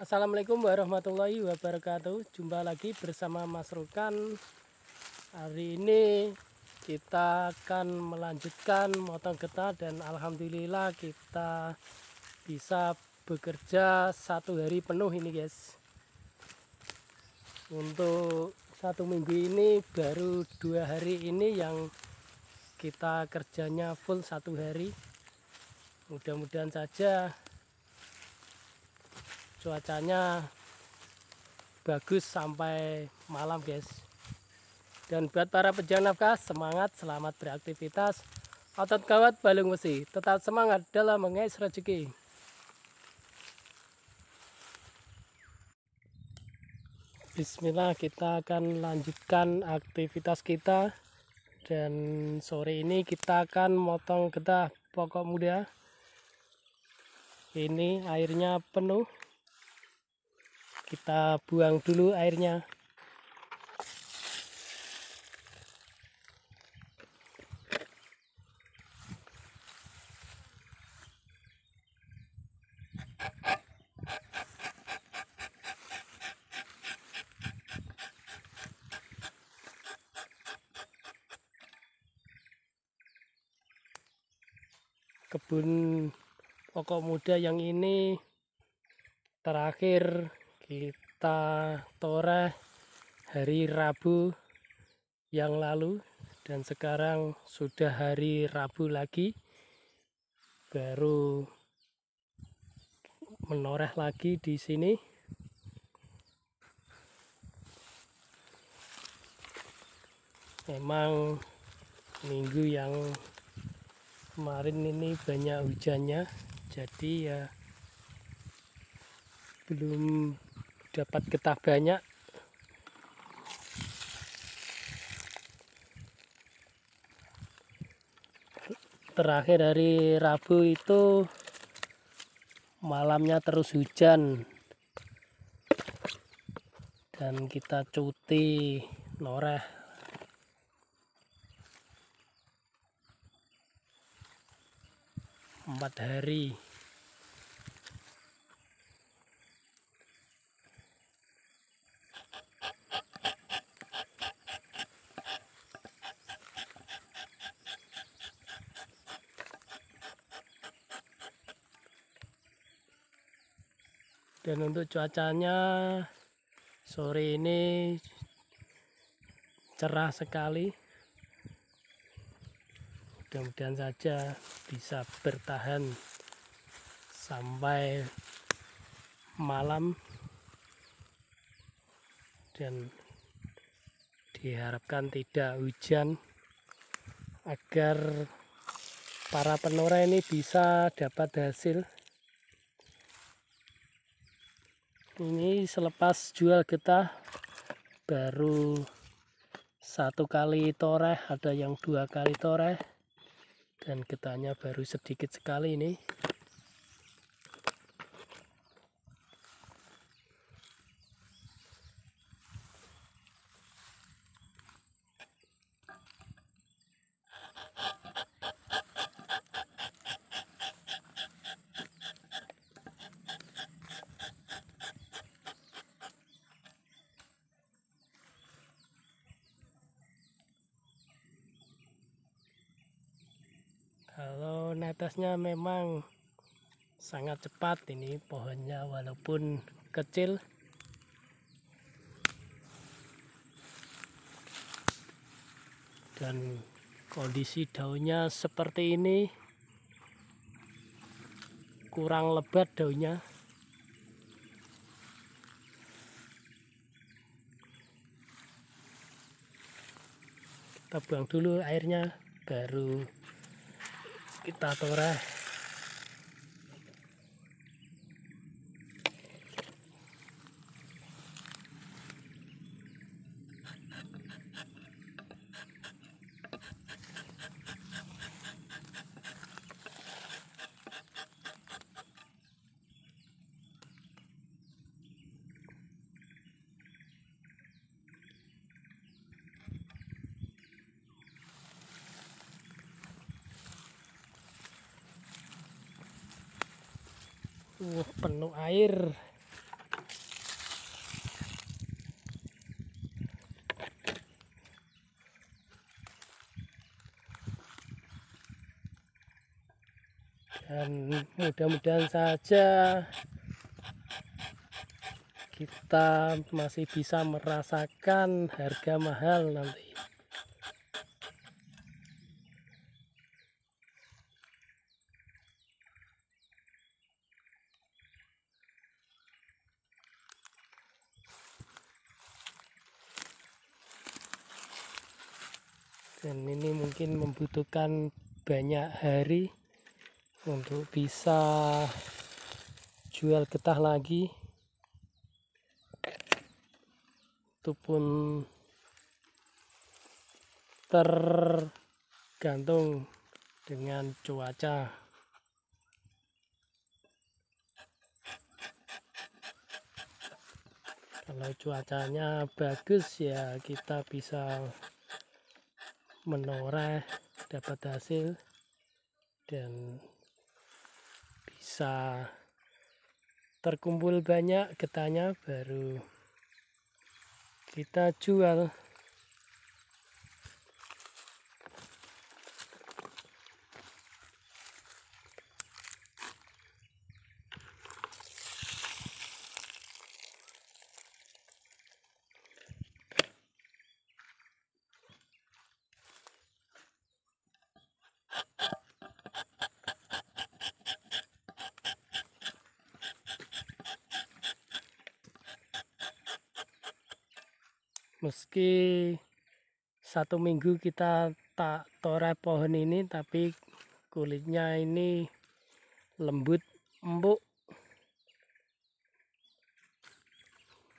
Assalamualaikum warahmatullahi wabarakatuh. Jumpa lagi bersama Mas Rukan. Hari ini kita akan melanjutkan motong getah Dan Alhamdulillah kita bisa bekerja satu hari penuh ini guys. Untuk satu minggu ini baru dua hari ini yang kita kerjanya full satu hari. Mudah-mudahan saja cuacanya bagus sampai malam guys. Dan buat para pejalan nafkah semangat selamat beraktivitas. Otot kawat balung besi. Tetap semangat dalam mengais rezeki. Bismillah kita akan lanjutkan aktivitas kita. Dan sore ini kita akan motong getah pokok muda. Ini airnya penuh kita buang dulu airnya. Kebun pokok muda yang ini terakhir kita toreh hari Rabu yang lalu dan sekarang sudah hari Rabu lagi. Baru menoreh lagi di sini. Memang minggu yang kemarin ini banyak hujannya jadi ya belum dapat getah banyak. Terakhir hari Rabu itu malamnya terus hujan. Dan kita cuti noreh. Empat hari dan untuk cuacanya sore ini cerah sekali. Mudah-mudahan saja bisa bertahan sampai malam. Dan diharapkan tidak hujan agar para penora ini bisa dapat hasil ini selepas jual getah baru satu kali toreh ada yang dua kali toreh. Dan getahnya baru sedikit sekali ini netesnya memang sangat cepat ini pohonnya walaupun kecil. Dan kondisi daunnya seperti ini kurang lebat daunnya. Kita buang dulu airnya baru kita toreh Wah, penuh air. Dan mudah-mudahan saja kita masih bisa merasakan harga mahal nanti. Dan ini mungkin membutuhkan banyak hari untuk bisa jual getah lagi. Itu pun tergantung dengan cuaca. Kalau cuacanya bagus ya kita bisa menoreh dapat hasil dan bisa terkumpul banyak getahnya baru kita jual meski satu minggu kita tak tore pohon ini tapi kulitnya ini lembut empuk.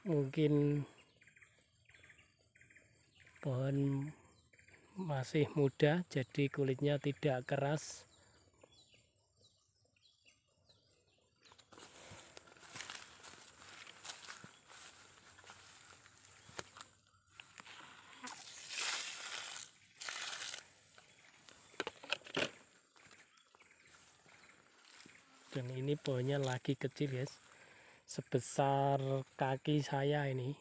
Mungkin pohon masih muda jadi kulitnya tidak keras dan ini pohonnya lagi kecil guys. Sebesar kaki saya ini.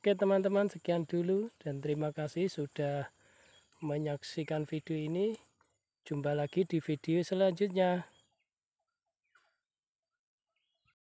Oke teman-teman sekian dulu dan terima kasih sudah menyaksikan video ini. Jumpa lagi di video selanjutnya